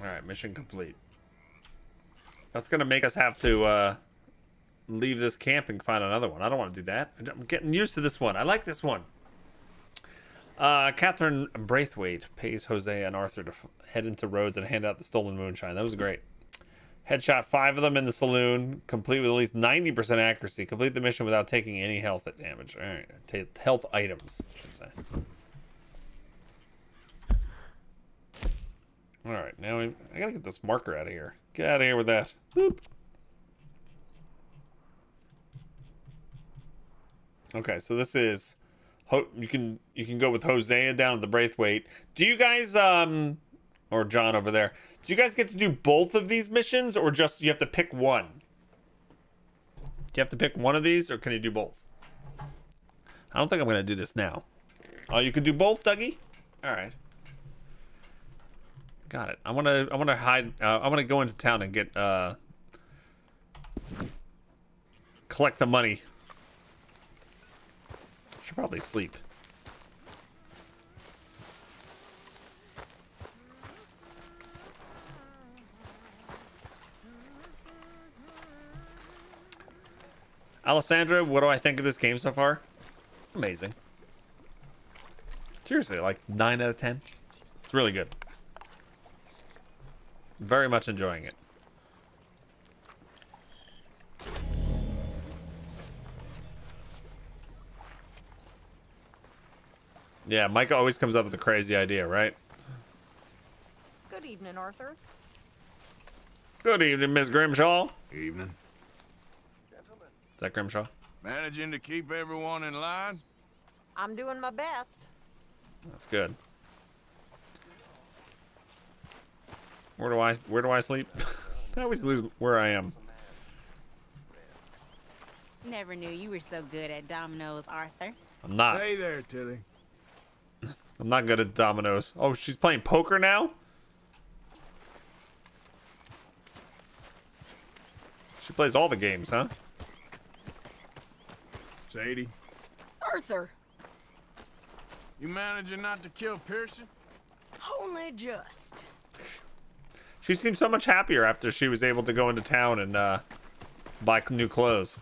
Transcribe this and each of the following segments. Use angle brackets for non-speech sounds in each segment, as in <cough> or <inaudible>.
All right, mission complete. That's gonna make us have to uh, leave this camp and find another one. I don't want to do that. I'm getting used to this one. I like this one. Uh, Catherine Braithwaite pays Hosea and Arthur to head into Rhodes and hand out the stolen moonshine. That was great. Headshot five of them in the saloon, complete with at least 90% accuracy. Complete the mission without taking any health damage. All right, health items, I should say. All right, now we, I gotta get this marker out of here. Get out of here with that. Boop. Okay, so this is you can you can go with Hosea down at the Braithwaite. Do you guys um or John over there? Do you guys get to do both of these missions or just you have to pick one? Do you have to pick one of these or can you do both? I don't think I'm gonna do this now. Oh, you can do both, Dougie. All right. Got it. I want to. I want to hide. Uh, I want to go into town and get. Uh, collect the money. Should probably sleep. Alessandra, what do I think of this game so far? Amazing. Seriously, like 9 out of 10. It's really good. Very much enjoying it. Yeah, Mike always comes up with a crazy idea, right? Good evening, Arthur. Good evening, Miss Grimshaw. Evening. Gentlemen. Is that Grimshaw? Managing to keep everyone in line? I'm doing my best. That's good. Where do I where do I sleep? <laughs> I always lose where I am. Never knew you were so good at dominoes, Arthur. I'm not. Hey there, Tilly. I'm not good at dominoes. Oh, she's playing poker now? She plays all the games, huh? Sadie, Arthur, you managing not to kill Pearson? only just. She seemed so much happier after she was able to go into town and uh, buy new clothes.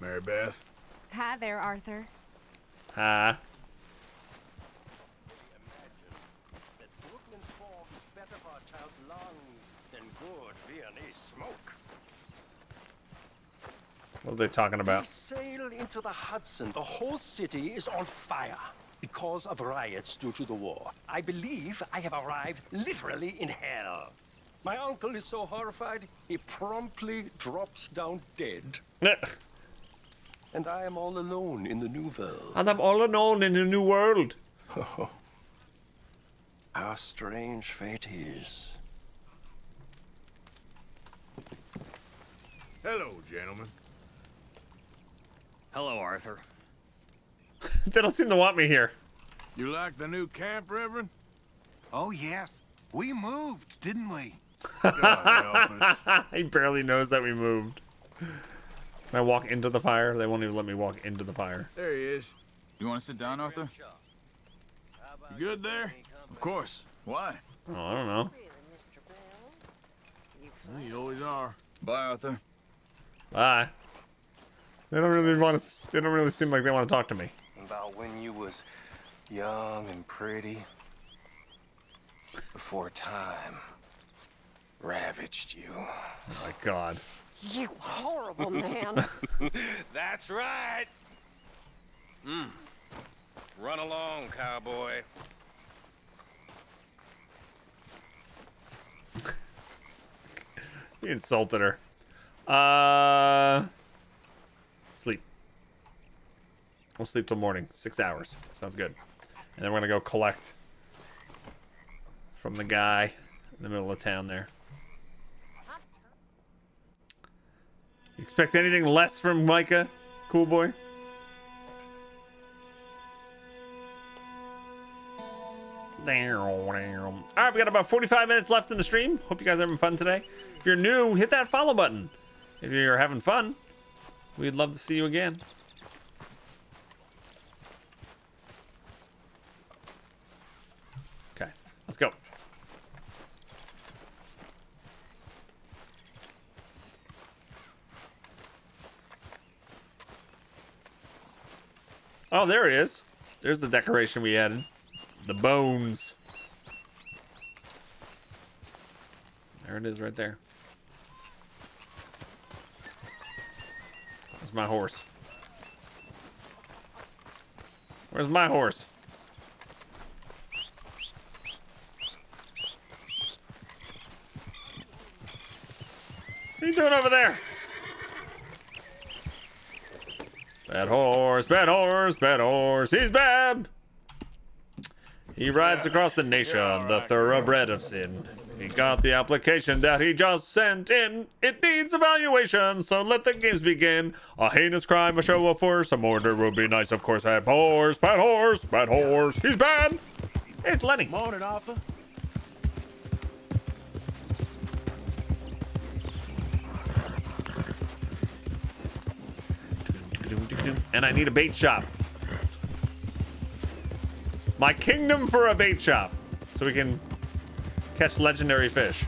Mary Beth. Hi there, Arthur. Ah. that Brooklyn fog is better for a child's lungs than good Viennese smoke. What are they talking We about? sail into the Hudson. The whole city is on fire because of riots due to the war. I believe I have arrived literally in hell. My uncle is so horrified, he promptly drops down dead. And I am all alone in the new world. and I'm all alone in the new world. <laughs> How strange fate is. Hello, gentlemen. Hello, Arthur. <laughs> they don't seem to want me here. You like the new camp, Reverend? Oh, yes. We moved, didn't we? God <laughs> he barely knows that we moved. Can I walk into the fire? They won't even let me walk into the fire. There he is. You want to sit down, Arthur? You good there? Of course. Why? Oh, I don't know. Well, you always are. Bye, Arthur. Bye. They don't really want to. They don't really seem like they want to talk to me. About when you was young and pretty. Before time ravaged you. Oh my God. You horrible man. <laughs> That's right. Hmm. Run along, cowboy. <laughs> He insulted her. Uh, sleep. We'll sleep till morning. Six hours. Sounds good. And then we're gonna go collect from the guy in the middle of town there. You expect anything less from Micah, cool boy? All right, we got about 45 minutes left in the stream. Hope you guys are having fun today. If you're new, hit that follow button. If you're having fun, we'd love to see you again. Let's go. Oh, there it is. There's the decoration we added. The bones. There it is right there. Where's my horse? Where's my horse? What are you doing over there? Bad horse, bad horse, bad horse. He's bad. He rides across the nation, the thoroughbred of sin. He got the application that he just sent in. It needs evaluation, so let the games begin. A heinous crime, a show of force, some order would be nice, of course. Bad horse, bad horse, bad horse. He's bad. It's Lenny. Morning, Arthur. And I need a bait shop. My kingdom for a bait shop. So we can catch legendary fish.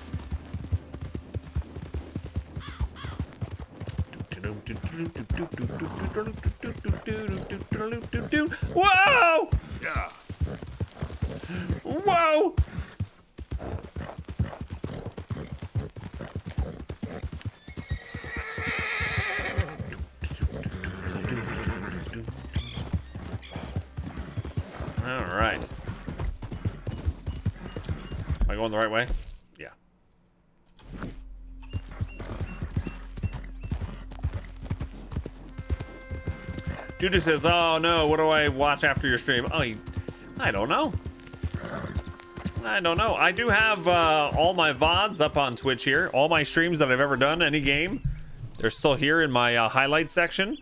Whoa! Whoa! All right. Am I going the right way? Yeah. Judy says, "Oh no, what do I watch after your stream?" Oh, you, I don't know. I don't know. I do have uh, all my VODs up on Twitch here. All my streams that I've ever done, any game, they're still here in my uh, highlight section.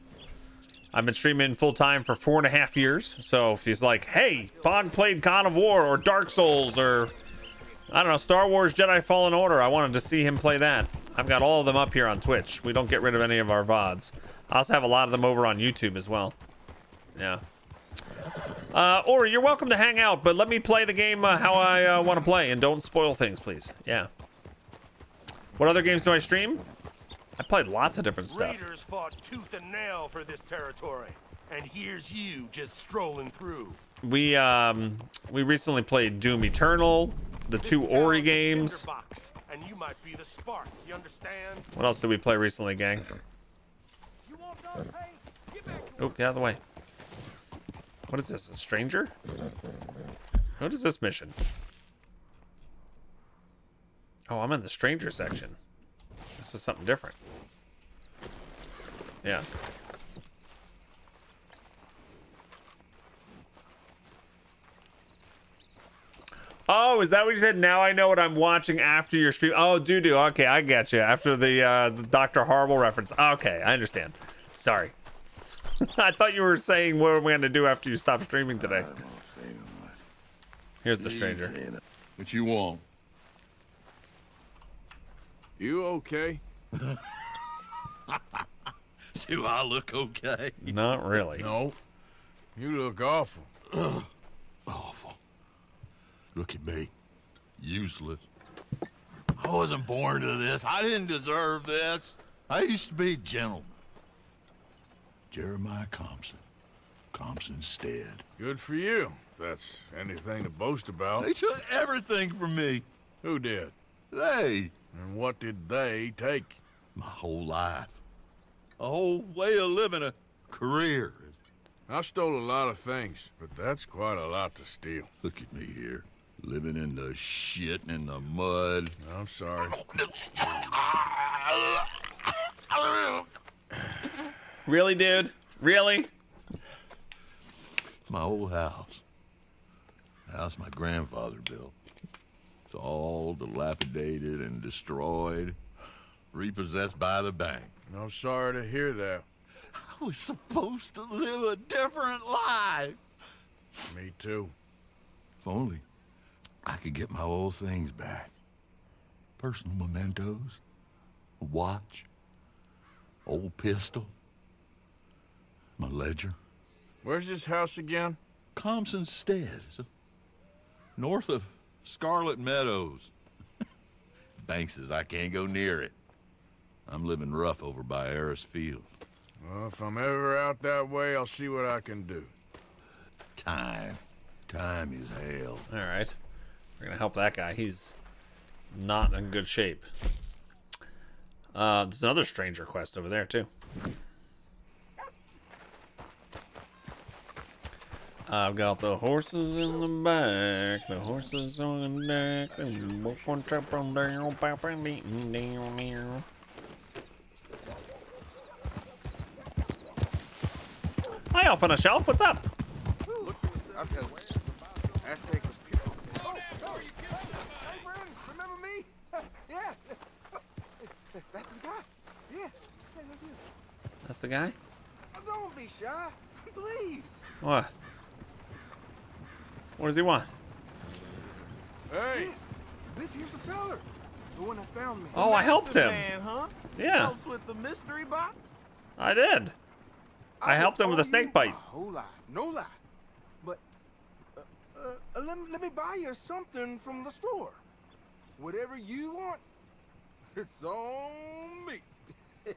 I've been streaming full time for four and a half years. So if he's like, hey, Bog played God of War or Dark Souls or I don't know, Star Wars Jedi Fallen Order, I wanted to see him play that. I've got all of them up here on Twitch. We don't get rid of any of our VODs. I also have a lot of them over on YouTube as well. Yeah. Uh, or you're welcome to hang out, but let me play the game uh, how I uh, want to play and don't spoil things, please. Yeah. What other games do I stream? I played lots of different stuff. Raiders fought tooth and nail for this territory, and here's you just strolling through. We um we recently played Doom Eternal, the This two Ori games. tinderbox, and you might be the spark. You understand? What else did we play recently, gang? Oh, get out of the way. What is this? A stranger? What is this mission? Oh, I'm in the stranger section. This is something different. Yeah. Oh, is that what you said? Now I know what I'm watching after your stream. Oh, doo doo. Okay, I get you. After the uh, the Doctor Horrible reference. Okay, I understand. Sorry. <laughs> I thought you were saying what we're we gonna do after you stop streaming today. Here's the stranger. What you want? You okay? <laughs> Do I look okay? Not really. No. You look awful. <clears throat> Awful. Look at me. Useless. I wasn't born to this. I didn't deserve this. I used to be a gentleman. Jeremiah Compson. Compson's stead. Good for you, if that's anything to boast about. They took everything from me. Who did? They. And what did they take? My whole life. A whole way of living, a career. I stole a lot of things, but that's quite a lot to steal. Look at me here. Living in the shit and in the mud. I'm sorry. Really, dude? Really? My old house. The house my grandfather built. It's all dilapidated and destroyed. Repossessed by the bank. I'm sorry to hear that. I was supposed to live a different life. Me too. If only I could get my old things back. Personal mementos, a watch, old pistol, my ledger. Where's this house again? Compson's Stead. North of Scarlet Meadows. <laughs> Banks says I can't go near it. I'm living rough over by Eris Field. Well, if I'm ever out that way, I'll see what I can do. Time. Time is hell. All right. We're going to help that guy. He's not in good shape. Uh, there's another stranger quest over there, too. I've got the horses in the back, the horses on the deck, and walk on trap on down, pow, pow, beating down, down. Hi, off on a shelf. What's up? Remember me? yeah. That's the guy. Yeah. Yeah, that's you. That's the guy? Oh, Don't be shy. Please. What? What does he want? Hey. This, this here's the feller. The one that found me. Oh, I helped him. Man, huh? Yeah. Helps with the mystery box? I did. I helped him with a snake bite. A whole lot. No lie. But uh, uh, let, let me buy you something from the store. Whatever you want, <laughs> it's on me. <laughs>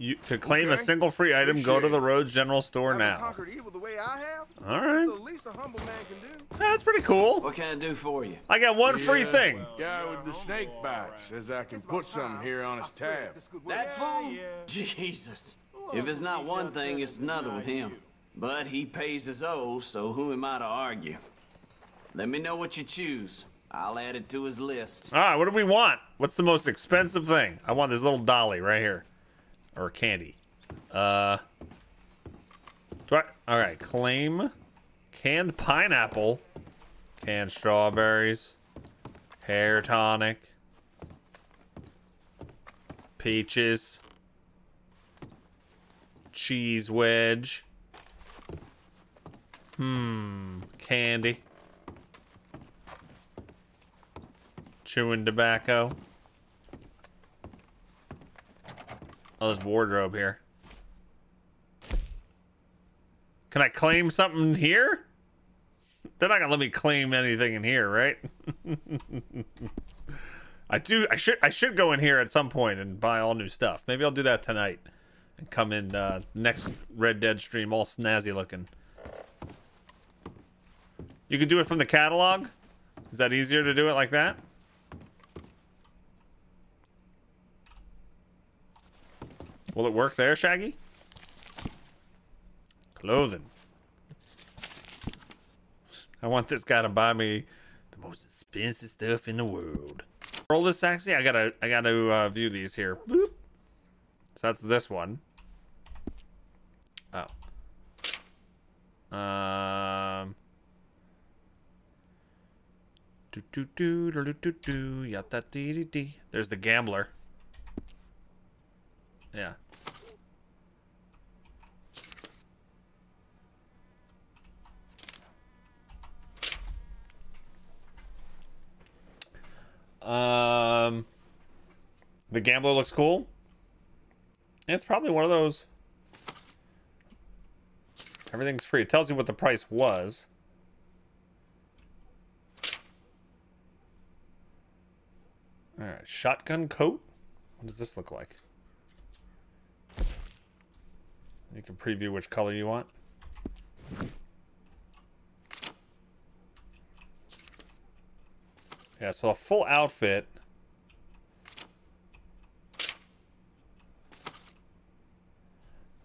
You, to claim a single free item, go to the it. Rhodes General Store now. conquered evil the way I have. All right. It's the least a humble man can do. That's pretty cool. What can I do for you? I got one free Yeah, thing. Guy with the snake bite says I can put something here on his tab. That fool? Jesus. If it's not one thing, it's another with him. But he pays his owe, so who am I to argue? Let me know what you choose. I'll add it to his list. All right, what do we want? What's the most expensive thing? I want this little dolly right here, or candy. Uh, do I? All right, claim canned pineapple, canned strawberries, hair tonic, peaches, cheese wedge. Hmm, candy. Chewing tobacco. Oh, there's wardrobe here. Can I claim something here? They're not gonna let me claim anything in here, right? <laughs> I do. I should. I should go in here at some point and buy all new stuff. Maybe I'll do that tonight, and come in uh, next Red Dead stream all snazzy looking. You can do it from the catalog. Is that easier to do it like that? Will it work there, Shaggy? Clothing. I want this guy to buy me the most expensive stuff in the world. Roll this taxi. I gotta, I gotta uh, view these here. Boop. So that's this one. Oh. Um. Do do do do do do do. Yap da dee dee dee. There's the gambler. Yeah. Um, the gambler looks cool. It's probably one of those. Everything's free. It tells you what the price was. All right, shotgun coat. What does this look like? You can preview which color you want. Yeah, so a full outfit.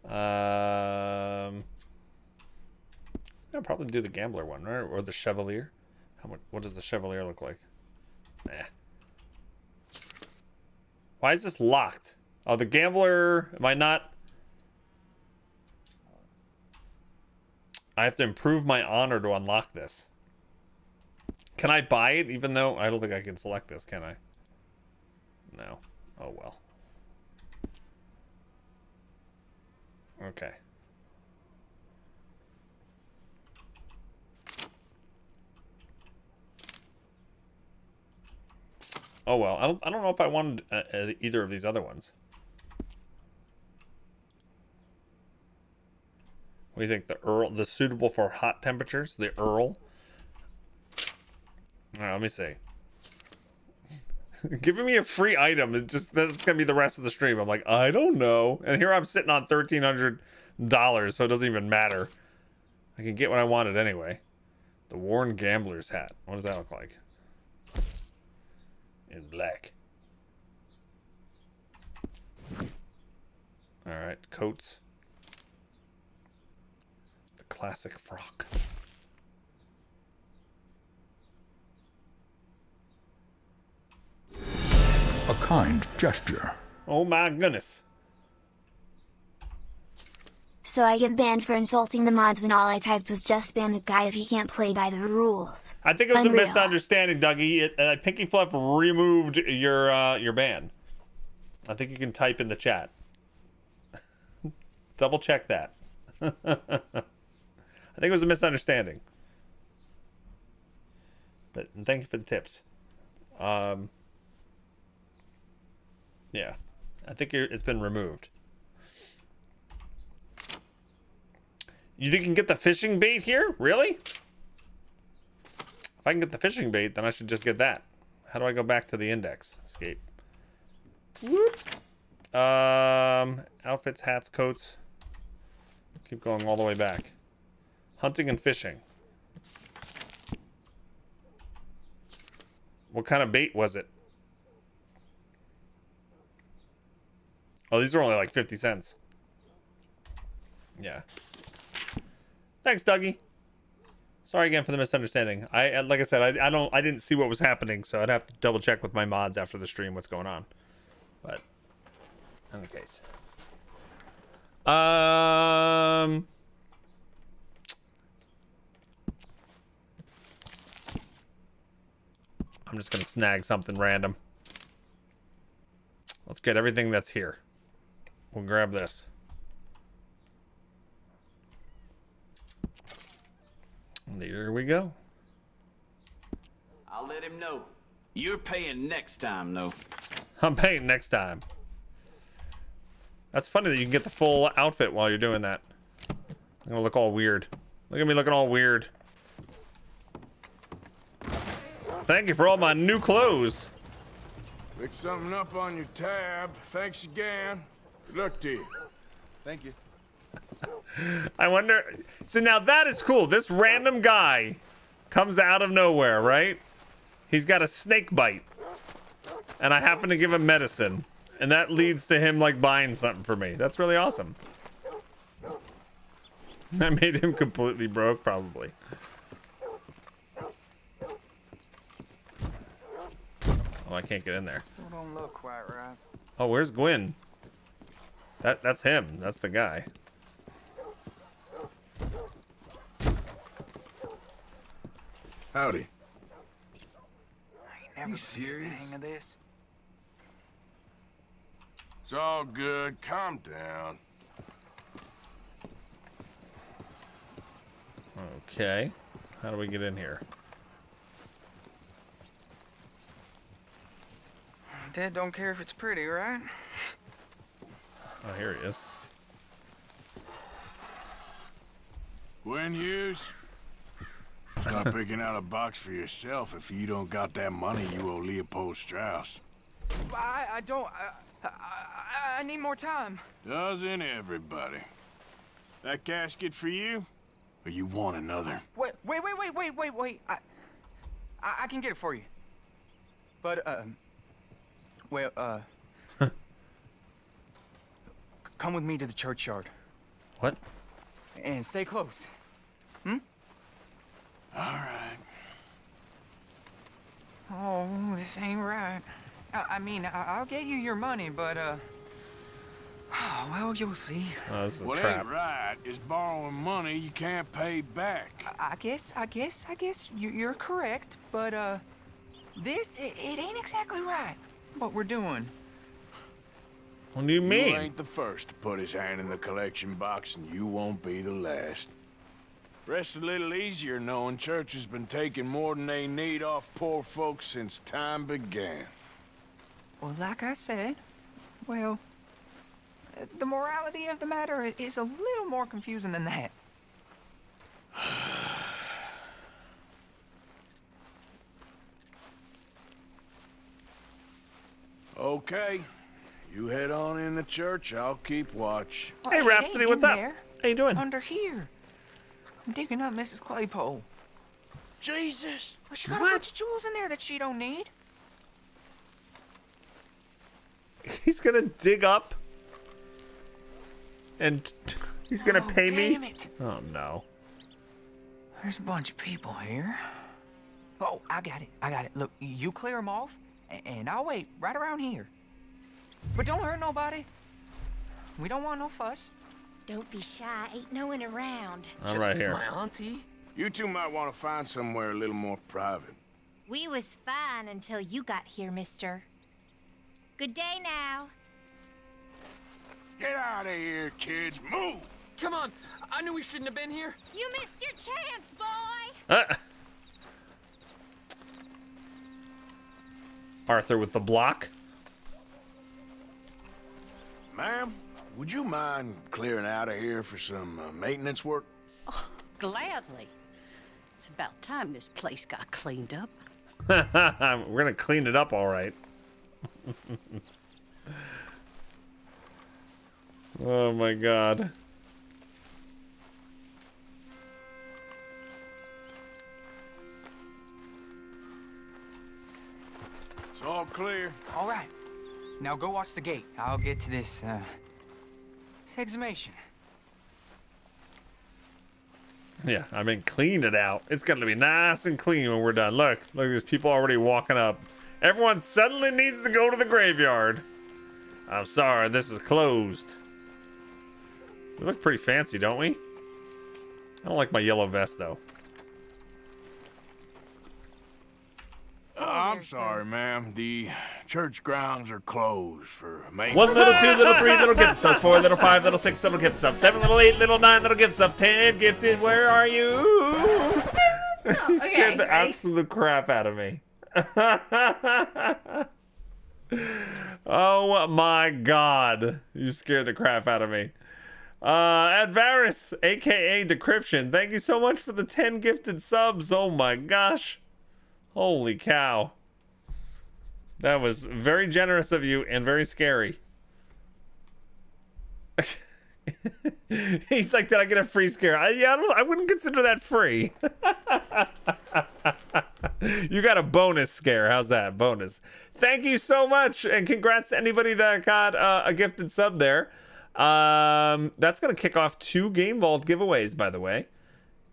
Um, I'll probably do the gambler one, right? Or the chevalier. How much? What does the chevalier look like? Nah. Why is this locked? Oh, the gambler. Am I not? I have to improve my honor to unlock this. Can I buy it even though I don't think I can select this, can I? No. Oh well. Okay. Oh well, I don't I don't know if I wanted uh, uh, either of these other ones. What do you think? The Earl, the suitable for hot temperatures, the Earl. All right, let me see. <laughs> Giving me a free item, it just that's gonna be the rest of the stream. I'm like, I don't know, and here I'm sitting on thirteen hundred dollars, so it doesn't even matter. I can get what I wanted anyway. The Warren Gambler's hat. What does that look like? In black. All right, coats. The classic frock. A kind gesture. Oh my goodness. So I get banned for insulting the mods when all I typed was just ban the guy if he can't play by the rules. I think it was Unreal. a misunderstanding, Dougie. It, uh, Pinky Fluff removed your uh, your ban. I think you can type in the chat. <laughs> Double check that. <laughs> I think it was a misunderstanding. But thank you for the tips. Um, yeah, I think it's been removed. You think you can get the fishing bait here? Really? If I can get the fishing bait, then I should just get that. How do I go back to the index? Escape. Whoop. Um, outfits, hats, coats. Keep going all the way back. Hunting and fishing. What kind of bait was it? Oh, these are only like 50 cents. Yeah. Thanks, Dougie. Sorry again for the misunderstanding. I uh, like I said, I, I don't I didn't see what was happening, so I'd have to double check with my mods after the stream what's going on. But in any case. Um I'm just gonna snag something random. Let's get everything that's here. We'll grab this. There we go. I'll let him know. You're paying next time, though. <laughs> I'm paying next time. That's funny that you can get the full outfit while you're doing that. I'm gonna look all weird. Look at me looking all weird. Thank you for all my new clothes. Pick something up on your tab. Thanks again. Good luck to you. Thank you. I wonder. So now that is cool. This random guy comes out of nowhere, right? He's got a snake bite. And I happen to give him medicine. And that leads to him like buying something for me. That's really awesome. <laughs> I made him completely broke, probably. I can't get in there. Don't look quite right. Oh, where's Gwyn? That that's him. That's the guy. Howdy. Never You could the serious? Hang of this. It's all good. Calm down. Okay. How do we get in here? Dad don't care if it's pretty, right? Oh, here he is. Gwen Hughes? Stop picking out a box for yourself if you don't got that money you owe Leopold Strauss. I, I don't. I, I, I need more time. Doesn't everybody? That casket for you? Or you want another? Wait, wait, wait, wait, wait, wait, wait. I, I, I can get it for you. But, um, well, uh, come with me to the churchyard. What? And stay close. Hmm? All right. Oh, this ain't right. I, I mean, I, I'll get you your money, but, uh, oh, <sighs> well, you'll see. Oh, this is a What trap. ain't right is borrowing money you can't pay back. I, I guess, I guess, I guess you, you're correct, but, uh, this, it, it ain't exactly right, what we're doing. What do you mean? You ain't the first to put his hand in the collection box, and you won't be the last. Rest a little easier knowing church has been taking more than they need off poor folks since time began. Well, like I said, well, the morality of the matter is a little more confusing than that. Okay. You head on in the church, I'll keep watch. Hey, Rhapsody, ain't what's up? there. How you doing? It's under here. I'm digging up Mrs. Claypole. Jesus! Well, she got a bunch of jewels in there that she don't need. He's gonna dig up, and he's gonna Oh, pay damn me. it. Oh no. There's a bunch of people here. Oh, I got it. I got it. Look, you clear them off, a- and I'll wait right around here. But don't hurt nobody. We don't want no fuss. Don't be shy. Ain't no one around. I'm right here. My auntie. You two might want to find somewhere a little more private. We was fine until you got here, mister. Good day now. Get out of here, kids. Move! Come on. I knew we shouldn't have been here. You missed your chance, boy. Uh. Arthur with the block. Ma'am, would you mind clearing out of here for some uh, maintenance work? Oh, Gladly. It's about time this place got cleaned up. <laughs> We're gonna clean it up all right. <laughs> oh my god. All clear. All right. Now go watch the gate. I'll get to this, uh, this exhumation. Yeah, I mean, clean it out. It's gonna be nice and clean when we're done. Look, look, there's people already walking up. Everyone suddenly needs to go to the graveyard. I'm sorry, this is closed. We look pretty fancy, don't we? I don't like my yellow vest though. I'm sorry, ma'am. The church grounds are closed for maintenance. One little, two little, three little gift subs, four little, five little, six little gift subs, seven little, eight little, nine little gift subs, ten gifted. Where are you? you <laughs> scared the absolute crap out of me. <laughs> oh my god. You scared the crap out of me. Uh, Advaris, aka Decryption, thank you so much for the 10 gifted subs. Oh my gosh. Holy cow. That was very generous of you and very scary. <laughs> He's like, did I get a free scare? I, yeah, I, I wouldn't consider that free. <laughs> you got a bonus scare. How's that? Bonus. Thank you so much. And congrats to anybody that got uh, a gifted sub there. Um, that's going to kick off two Game Vault giveaways, by the way.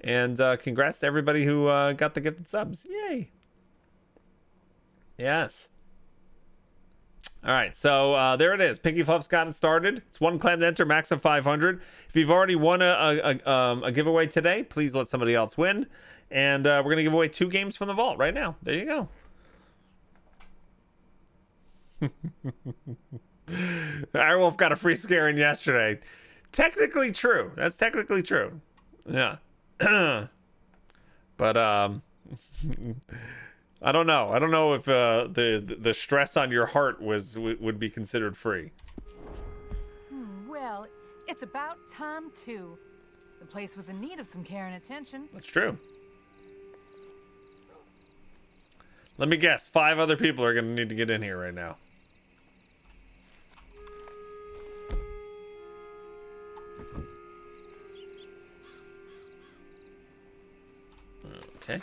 And uh, congrats to everybody who uh, got the gifted subs. Yay. Yes. All right, so uh, there it is. Pinky Fluff's got it started. It's one clam to enter, max of 500. If you've already won a, a, a, um, a giveaway today, please let somebody else win. And uh, we're going to give away two games from the vault right now. There you go. <laughs> Airwolf got a free scare in yesterday. Technically true. That's technically true. Yeah. <clears throat> but um <laughs> I don't know. I don't know if uh, the the stress on your heart was would be considered free. Hmm, Well, it's about time too. The place was in need of some care and attention. That's true. Let me guess. Five other people are going to need to get in here right now. Okay.